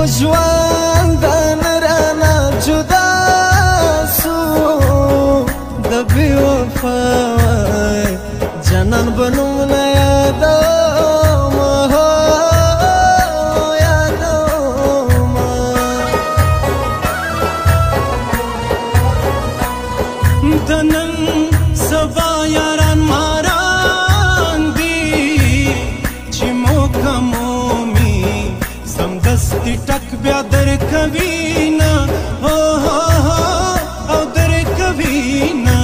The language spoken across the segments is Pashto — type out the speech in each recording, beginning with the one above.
بجوان دان رانا جدا سو دبی وفا جنان بنو دی ټک بیا در کوینا هو هو هو او در کوینا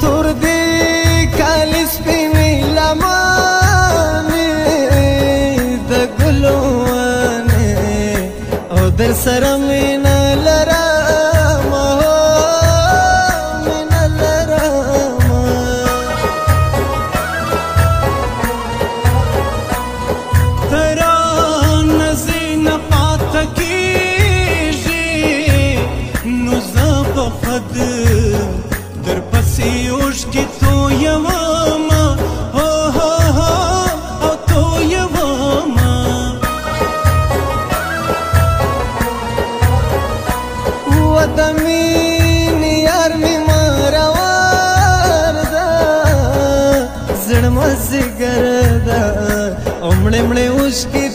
تور دی کالس په ملما د ګلوانه او در سره مینا مړې مړې اوښکې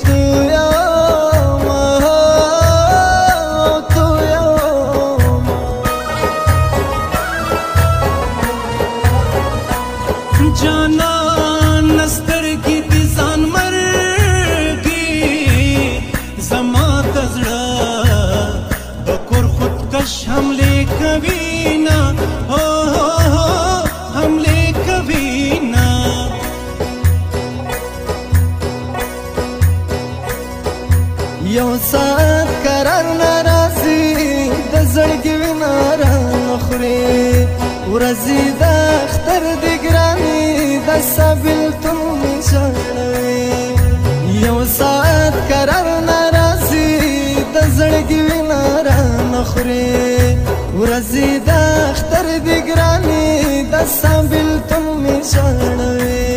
راځي د اختر دی ګراني د سبل تم ژړوي یو ساعت قرار ناراضي د زړګي وینا را نخري ورځي د اختر دی ګراني د سبل تم ژړوي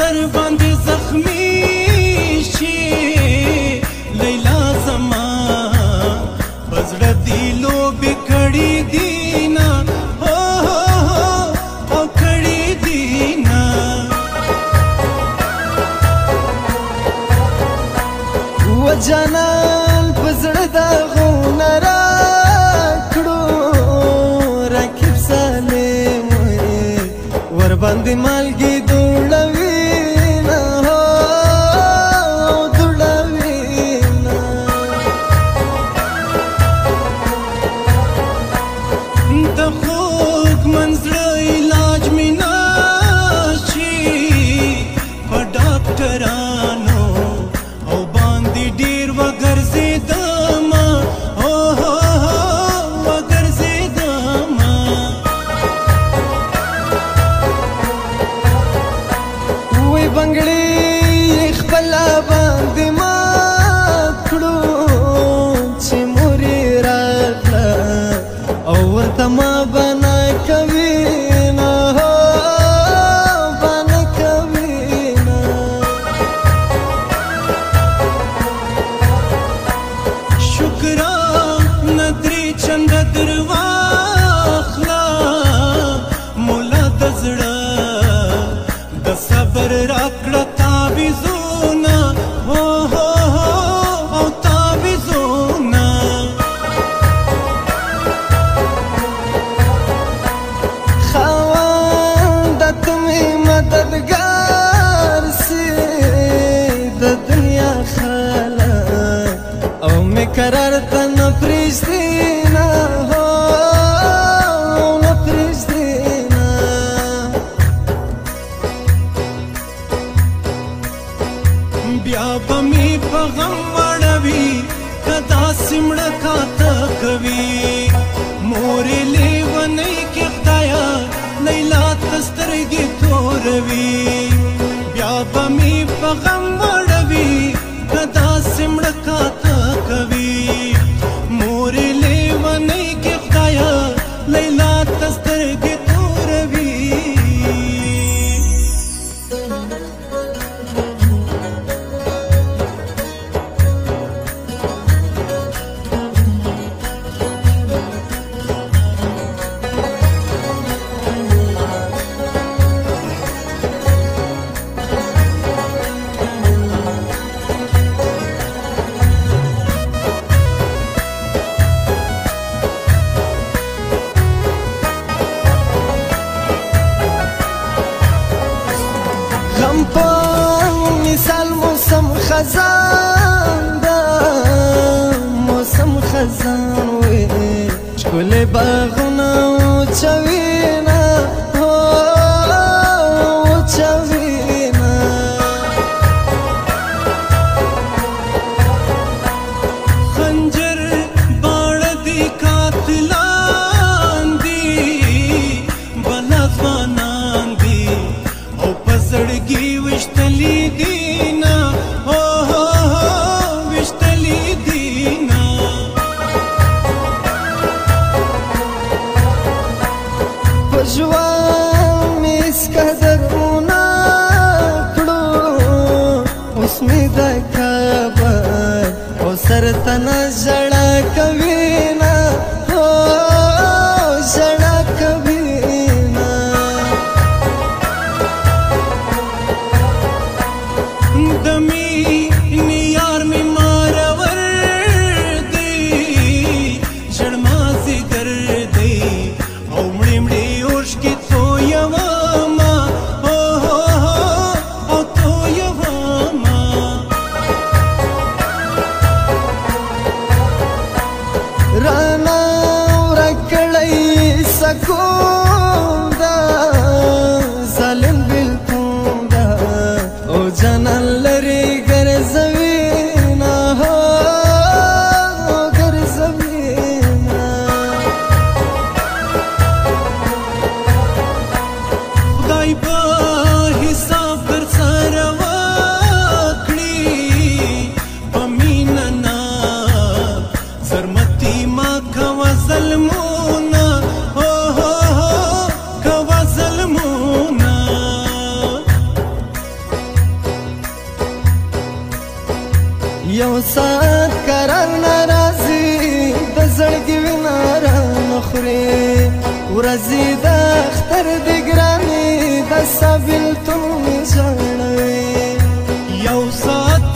سر باندې زخمی شي لیلا زما بزړه دی لو بکړی دینا او کړی دینا و جنا ठुकरा پرېږدېنه او نه پرېږدېنه بیا به مې په غم مړوي که داسې مړه کاته کوي مورې لیونۍ کې خدایه لیلا ته سترګې توروي خزان دا موسم خزان وي ښکلي باغونه چوي وطن زړه کوي نه هو زړه کوي نه دمي نيار مي مار ور دي زړه ما سي ګر دي او مړي مړي اوش کې یو سات قرار ناراضي د زړګي وینار نخري ورزي د اختر د ګرامي د سبیل تم ځړوي یو سات